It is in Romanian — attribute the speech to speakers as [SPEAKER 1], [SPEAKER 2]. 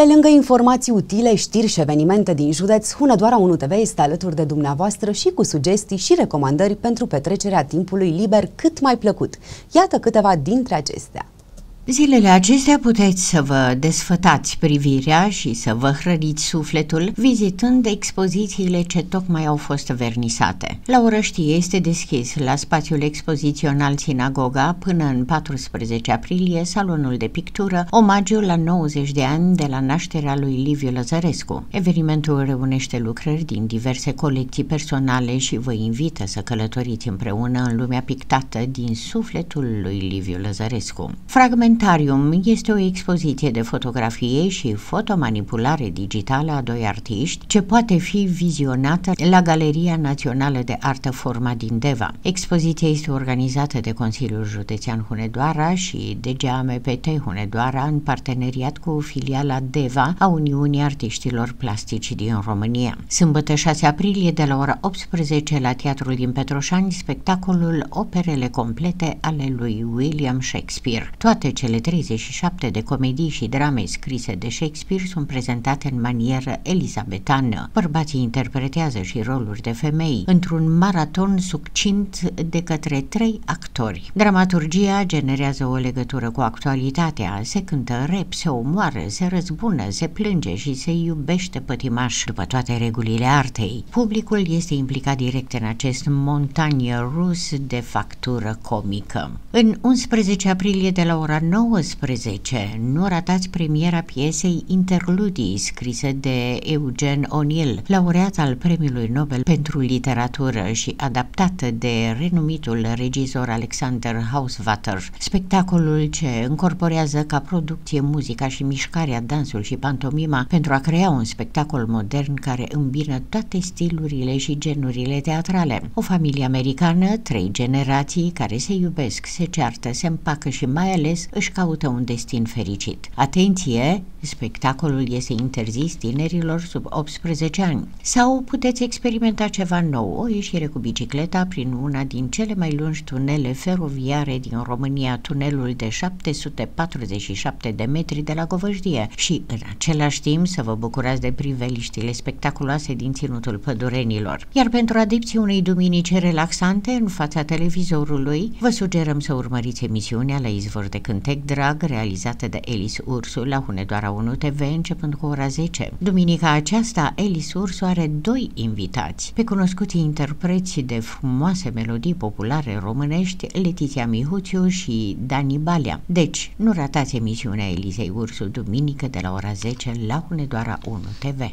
[SPEAKER 1] Pe lângă informații utile, știri și evenimente din județ, Hunedoara 1 TV este alături de dumneavoastră și cu sugestii și recomandări pentru petrecerea timpului liber cât mai plăcut. Iată câteva dintre acestea.
[SPEAKER 2] Zilele acestea puteți să vă desfătați privirea și să vă hrăniți sufletul vizitând expozițiile ce tocmai au fost vernisate. La Orăștie este deschis la spațiul expozițional Sinagoga până în 14 aprilie salonul de pictură, omagiu la 90 de ani de la nașterea lui Liviu Lăzărescu. Evenimentul reunește lucrări din diverse colecții personale și vă invită să călătoriți împreună în lumea pictată din sufletul lui Liviu Lăzărescu. Fragment Documentarium este o expoziție de fotografie și fotomanipulare digitală a doi artiști ce poate fi vizionată la Galeria Națională de Artă Forma din Deva. Expoziția este organizată de Consiliul Județean Hunedoara și de GAMPT Hunedoara în parteneriat cu filiala Deva a Uniunii Artiștilor Plastici din România. Sâmbătă 6 aprilie de la ora 18 la Teatrul din Petroșani spectacolul Operele complete ale lui William Shakespeare. Toate cele 37 de comedii și drame scrise de Shakespeare sunt prezentate în manieră elizabetană. Bărbații interpretează și roluri de femei într-un maraton succint de către trei actori. Dramaturgia generează o legătură cu actualitatea, se cântă rep, se omoară, se răzbună, se plânge și se iubește pătimaș după toate regulile artei. Publicul este implicat direct în acest montagne rus de factură comică. În 11 aprilie de la ora 19. Nu ratați premiera piesei Interludii, scrisă de Eugen O'Neill, laureat al Premiului Nobel pentru Literatură și adaptată de renumitul regizor Alexander Hauswater. Spectacolul ce încorporează ca producție muzica și mișcarea, dansul și pantomima pentru a crea un spectacol modern care îmbină toate stilurile și genurile teatrale. O familie americană, trei generații care se iubesc, se ceartă, se împacă și mai ales își caută un destin fericit. Atenție, spectacolul este interzis tinerilor sub 18 ani. Sau puteți experimenta ceva nou, o ieșire cu bicicleta prin una din cele mai lungi tunele feroviare din România, tunelul de 747 de metri de la Govăjdie și în același timp să vă bucurați de priveliștile spectaculoase din ținutul pădurenilor. Iar pentru adepții unei duminici relaxante în fața televizorului, vă sugerăm să urmăriți emisiunea la izvor de cântec drag realizată de Elis Ursu la Hunedoara 1 TV începând cu ora 10. Duminica aceasta, Elis Ursu are doi invitați, pe cunoscuți interpreți de frumoase melodii populare românești, Letiția Mihuțiu și Dani Balea. Deci, nu ratați emisiunea Elisei Ursu duminică de la ora 10 la Hunedoara 1 TV.